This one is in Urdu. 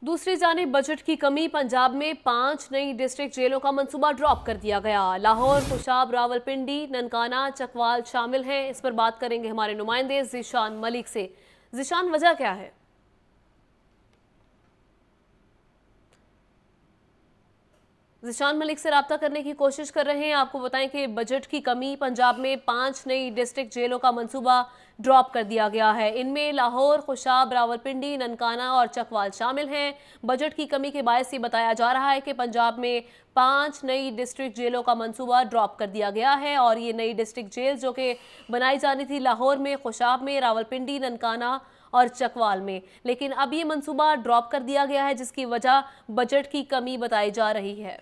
دوسری جانب بجٹ کی کمی پنجاب میں پانچ نئی ڈسٹرکٹ جیلوں کا منصوبہ ڈراپ کر دیا گیا۔ لاہور خوشاب راول پنڈی ننکانہ چکوال شامل ہیں۔ اس پر بات کریں گے ہمارے نمائندے زیشان ملک سے۔ زیشان، وجہ کیا ہے؟ زشان ملک سے رابطہ کرنے کی کوشش کر رہے ہیں۔ آپ کو بتائیں کہ بجٹ کی کمی پنجاب میں پانچ نئی ڈسٹرکٹ جیلوں کا منصوبہ ڈراپ کر دیا گیا ہے۔ ان میں لاہور، خوشاب راول پنڈی ننکانہ اور چکوال شامل ہیں۔ بجٹ کی کمی کے باعث یہ بتایا جا رہا ہے کہ پنجاب میں پانچ نئی ڈسٹرکٹ جیلوں کا منصوبہ ڈراپ کر دیا گیا ہے اور یہ نئی ڈسٹرکٹ جیل جو کہ بنائی جانی تھی لاہور میں، خوشاب میں راول پنڈی ننکانہ اور چکوال میں۔ لیکن اب یہ منصوبہ ڈراپ کر دیا گیا ہے، جس کی وجہ بجٹ کی کمی بتائی جا رہی ہے۔